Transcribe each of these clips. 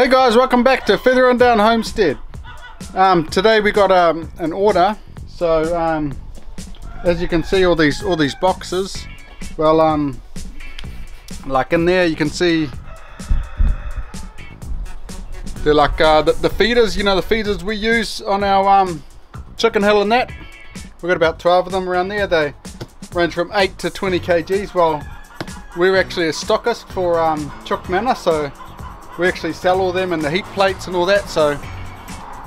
Hey guys, welcome back to Feather and Down Homestead. Um, today we got um, an order, so um, as you can see, all these all these boxes. Well, um, like in there, you can see they're like uh, the, the, feeders. You know, the feeders we use on our um, chicken hill and that. We've got about 12 of them around there. They range from 8 to 20 kgs. Well, we're actually a stockist for um, Chook Manor, so we actually sell all them and the heat plates and all that so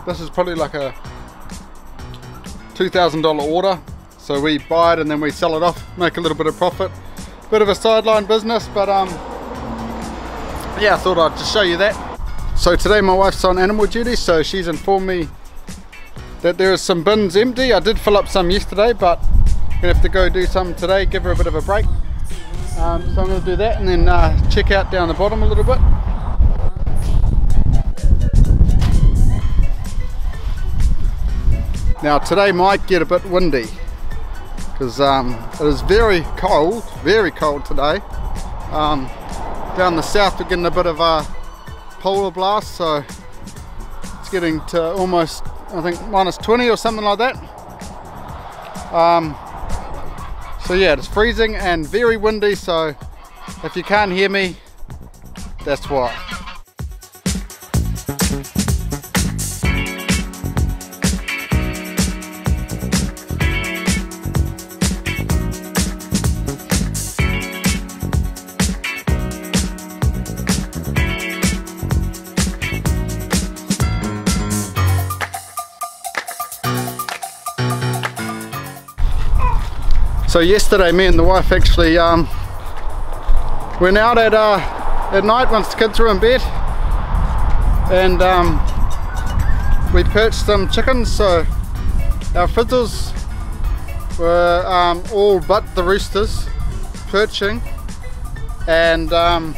this is probably like a $2,000 order. So we buy it and then we sell it off make a little bit of profit. Bit of a sideline business but um yeah I thought I'd just show you that. So today my wife's on animal duty so she's informed me that there is some bins empty. I did fill up some yesterday but gonna have to go do some today give her a bit of a break. Um, so I'm to do that and then uh, check out down the bottom a little bit Now today might get a bit windy because um, it is very cold, very cold today. Um, down the south we're getting a bit of a polar blast so it's getting to almost I think minus 20 or something like that. Um, so yeah it's freezing and very windy so if you can't hear me that's why. So yesterday me and the wife actually um, went out at, uh, at night once the kids were in bed and um, we perched some chickens. So our frizzles were um, all but the roosters perching and um,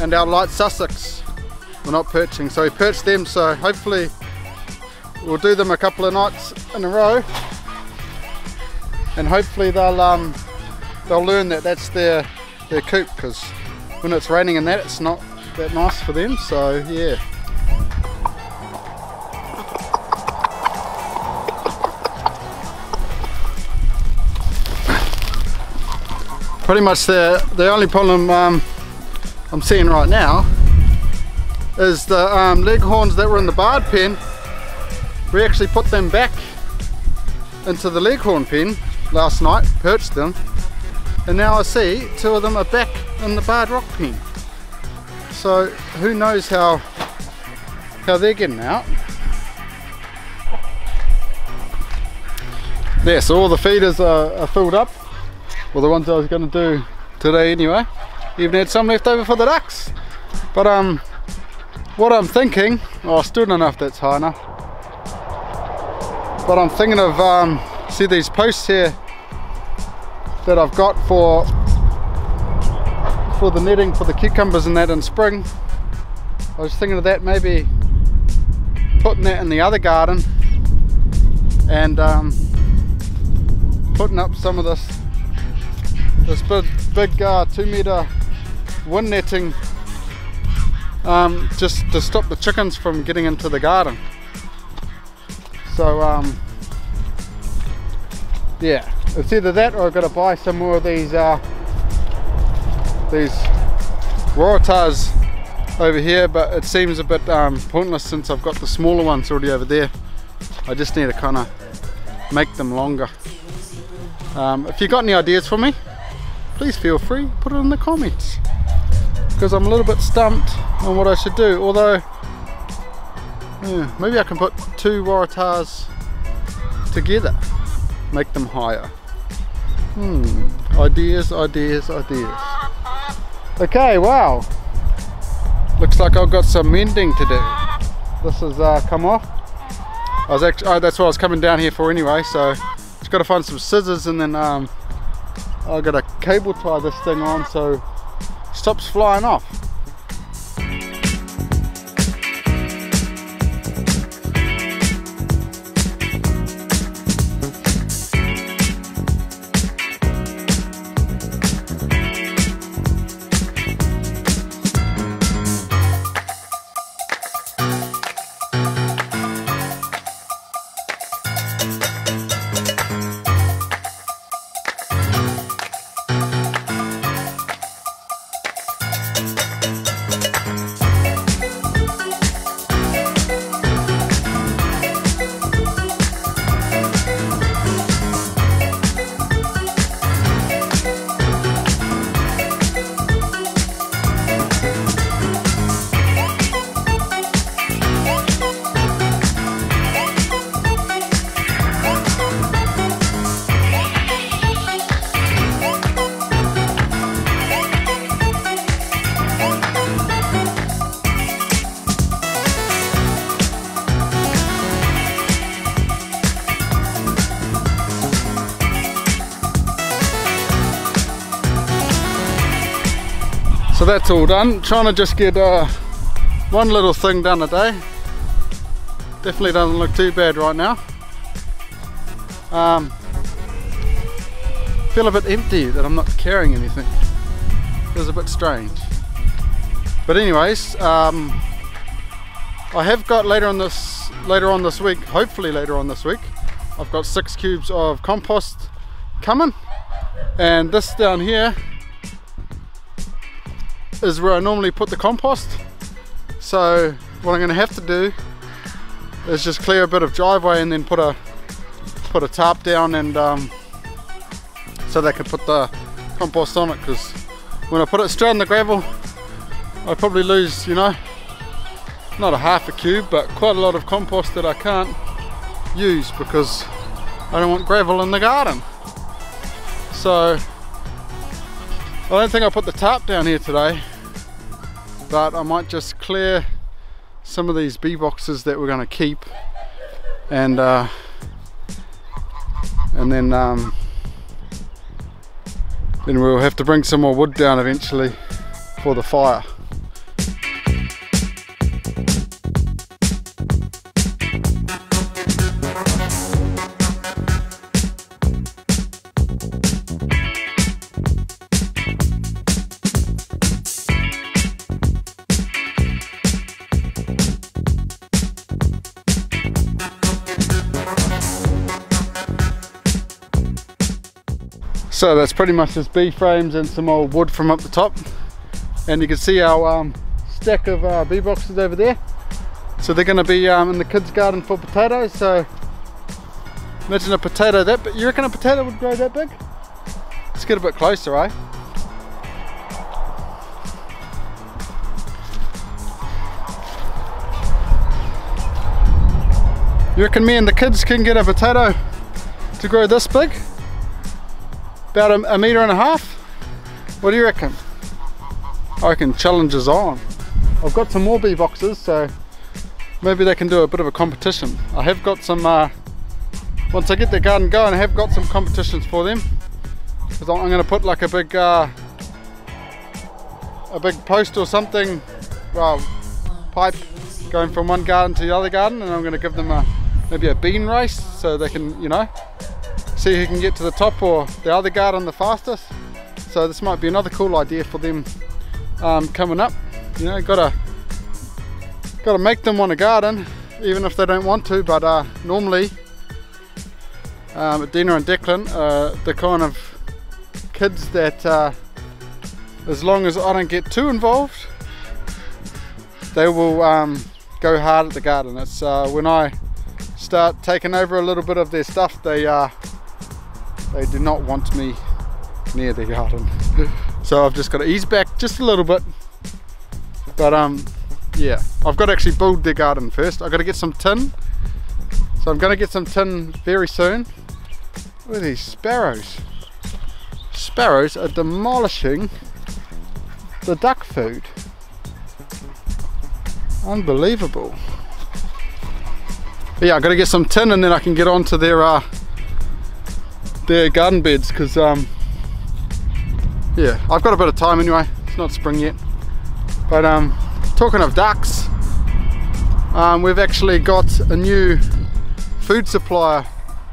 and our light Sussex were not perching. So we perched them. So hopefully we'll do them a couple of nights in a row and hopefully they'll um, they'll learn that that's their their coop because when it's raining and that it's not that nice for them so yeah. Pretty much the the only problem um, I'm seeing right now is the um, leghorns that were in the barred pen we actually put them back into the leghorn pen last night, perched them, and now I see two of them are back in the barred rock pen. So who knows how how they're getting out. Yeah, so all the feeders are, are filled up. Well, the ones I was going to do today anyway. Even had some left over for the ducks. But um, what I'm thinking, oh, I still don't know if that's high enough. But I'm thinking of um, see these posts here that I've got for for the netting for the cucumbers and that in spring. I was thinking of that maybe putting that in the other garden and um, putting up some of this this big, big uh, two meter wind netting um, just to stop the chickens from getting into the garden. So um, yeah. It's either that or I've got to buy some more of these uh, these Waratahs over here but it seems a bit um, pointless since I've got the smaller ones already over there. I just need to kind of make them longer. Um, if you got any ideas for me please feel free put it in the comments. Because I'm a little bit stumped on what I should do although yeah, maybe I can put two Waratahs together make them higher. Hmm, ideas, ideas, ideas. Okay, wow. Looks like I've got some mending to do. This has uh, come off. I was actually, oh, that's what I was coming down here for anyway, so just got to find some scissors and then um, I've got to cable tie this thing on so stops flying off. That's all done. Trying to just get uh, one little thing done a day. Definitely doesn't look too bad right now. Um, feel a bit empty that I'm not carrying anything. Feels a bit strange. But anyways, um, I have got later on this later on this week, hopefully later on this week, I've got six cubes of compost coming, and this down here is where I normally put the compost. So what I'm going to have to do is just clear a bit of driveway and then put a put a tarp down and um, so they can put the compost on it because when I put it straight on the gravel I probably lose you know not a half a cube but quite a lot of compost that I can't use because I don't want gravel in the garden so I don't think I'll put the tarp down here today but I might just clear some of these bee boxes that we're going to keep and uh, and then um, then we'll have to bring some more wood down eventually for the fire So that's pretty much just bee frames and some old wood from up the top. And you can see our um, stack of uh, bee boxes over there. So they're going to be um, in the kids garden for potatoes. So imagine a potato that big. You reckon a potato would grow that big? Let's get a bit closer, eh? You reckon me and the kids can get a potato to grow this big? About a, a metre and a half? What do you reckon? I reckon challenge is on. I've got some more bee boxes, so maybe they can do a bit of a competition. I have got some, uh, once I get the garden going, I have got some competitions for them. Because I'm going to put like a big, uh, a big post or something, well, pipe going from one garden to the other garden, and I'm going to give them a maybe a bean race so they can, you know, see who can get to the top or the other garden the fastest. So this might be another cool idea for them um, coming up. You know, gotta gotta make them want a garden, even if they don't want to. But uh, normally, um, Dina and Declan are the kind of kids that, uh, as long as I don't get too involved, they will um, go hard at the garden. It's uh, when I start taking over a little bit of their stuff, they uh, they do not want me near the garden. so I've just got to ease back just a little bit. But um, yeah, I've got to actually build the garden first. I've got to get some tin. So I'm going to get some tin very soon. Look at these sparrows. Sparrows are demolishing the duck food. Unbelievable. But yeah, I've got to get some tin and then I can get on to their uh, their garden beds because um, yeah I've got a bit of time anyway. It's not spring yet. But um, talking of ducks um, we've actually got a new food supplier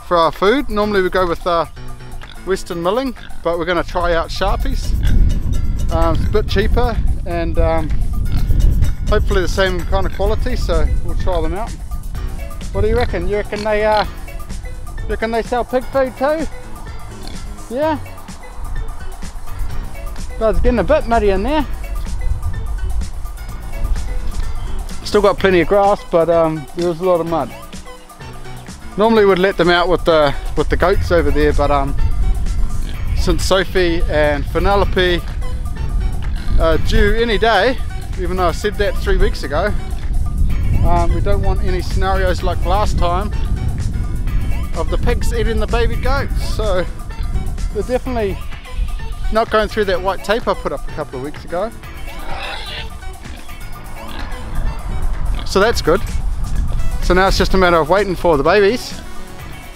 for our food. Normally we go with uh, Western Milling but we're going to try out Sharpies. Um, it's a bit cheaper and um, hopefully the same kind of quality so we'll try them out. What do you reckon? You reckon they uh, you reckon they sell pig food too yeah. But it's getting a bit muddy in there. Still got plenty of grass, but um, there was a lot of mud. Normally we'd let them out with the with the goats over there, but um, since Sophie and Penelope are due any day, even though I said that three weeks ago, um, we don't want any scenarios like last time of the pigs eating the baby goats. So they're definitely not going through that white tape I put up a couple of weeks ago. So that's good. So now it's just a matter of waiting for the babies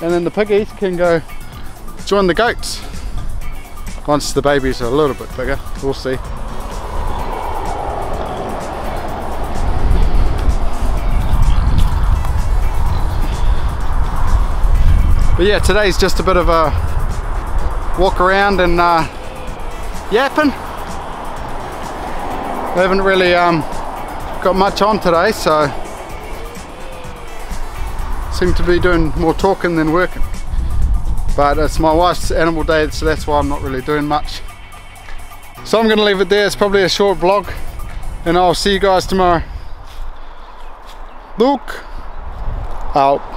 and then the piggies can go join the goats. Once the babies are a little bit bigger, we'll see. But yeah, today's just a bit of a walk around and uh, yapping. I haven't really um, got much on today so seem to be doing more talking than working. But it's my wife's animal day so that's why I'm not really doing much. So I'm gonna leave it there. It's probably a short vlog and I'll see you guys tomorrow. Luke out